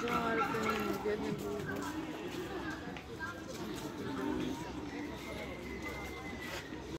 Жарко, я не буду.